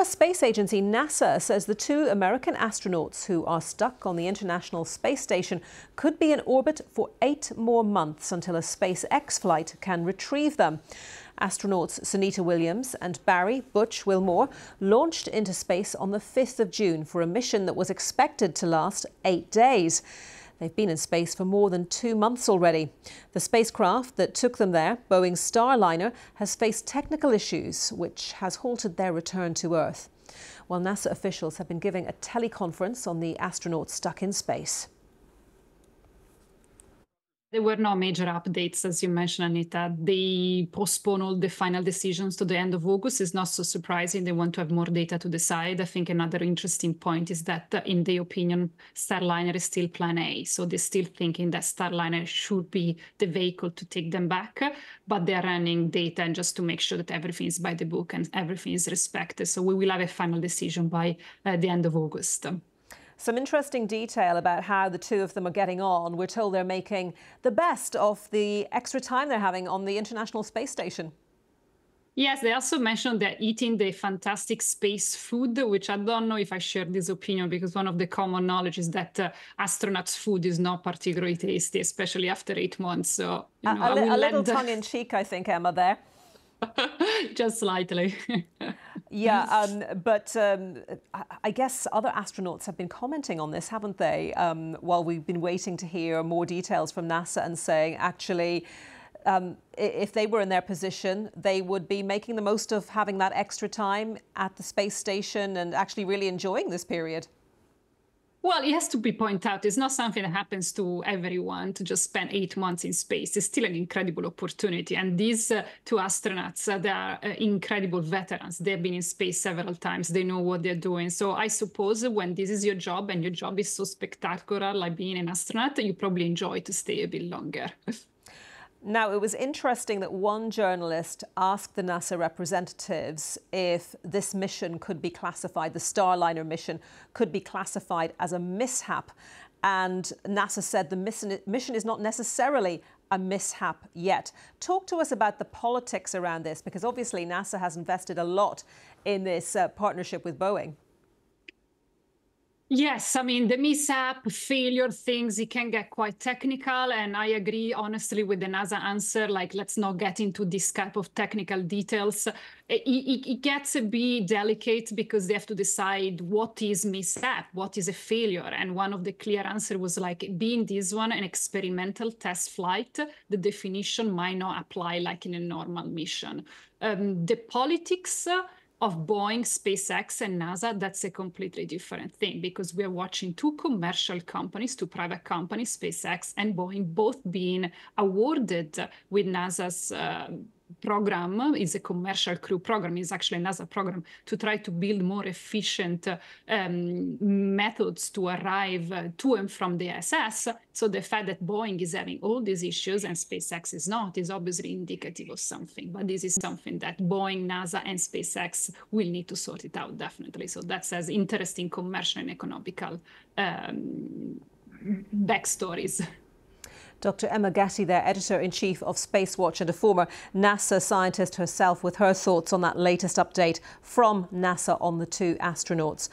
US space agency NASA says the two American astronauts who are stuck on the International Space Station could be in orbit for eight more months until a SpaceX flight can retrieve them. Astronauts Sunita Williams and Barry Butch Wilmore launched into space on the 5th of June for a mission that was expected to last eight days. They've been in space for more than two months already. The spacecraft that took them there, Boeing's Starliner, has faced technical issues, which has halted their return to Earth. While NASA officials have been giving a teleconference on the astronauts stuck in space. There were no major updates, as you mentioned, Anita. They postpone all the final decisions to the end of August. It's not so surprising. They want to have more data to decide. I think another interesting point is that, uh, in their opinion, Starliner is still plan A. So they're still thinking that Starliner should be the vehicle to take them back, but they're running data and just to make sure that everything is by the book and everything is respected. So we will have a final decision by uh, the end of August. Some interesting detail about how the two of them are getting on. We're told they're making the best of the extra time they're having on the International Space Station. Yes, they also mentioned they're eating the fantastic space food, which I don't know if I share this opinion because one of the common knowledge is that uh, astronauts' food is not particularly tasty, especially after eight months. So, you know, a, a, a little tongue in cheek, I think, Emma, there. Just slightly. yeah, um, but um, I guess other astronauts have been commenting on this, haven't they? Um, while we've been waiting to hear more details from NASA and saying actually. Um, if they were in their position, they would be making the most of having that extra time at the space station and actually really enjoying this period. Well, it has to be pointed out, it's not something that happens to everyone to just spend eight months in space. It's still an incredible opportunity. And these uh, two astronauts, uh, they are uh, incredible veterans. They've been in space several times. They know what they're doing. So I suppose when this is your job and your job is so spectacular, like being an astronaut, you probably enjoy to stay a bit longer. Now, it was interesting that one journalist asked the NASA representatives if this mission could be classified, the Starliner mission could be classified as a mishap. And NASA said the mission is not necessarily a mishap yet. Talk to us about the politics around this, because obviously NASA has invested a lot in this uh, partnership with Boeing. Yes, I mean, the mishap, failure things, it can get quite technical. And I agree, honestly, with the NASA answer. Like, let's not get into this type of technical details. It, it, it gets a bit delicate because they have to decide what is mishap, what is a failure. And one of the clear answer was like, being this one an experimental test flight, the definition might not apply like in a normal mission. Um, the politics, of Boeing, SpaceX, and NASA, that's a completely different thing because we're watching two commercial companies, two private companies, SpaceX and Boeing, both being awarded with NASA's uh, program is a commercial crew program. It's actually a NASA program to try to build more efficient um, methods to arrive uh, to and from the ISS. So the fact that Boeing is having all these issues and SpaceX is not is obviously indicative of something. But this is something that Boeing, NASA, and SpaceX will need to sort it out definitely. So that says interesting commercial and economical um, backstories. Dr. Emma Gatti, there, editor-in-chief of Space Watch and a former NASA scientist herself with her thoughts on that latest update from NASA on the two astronauts.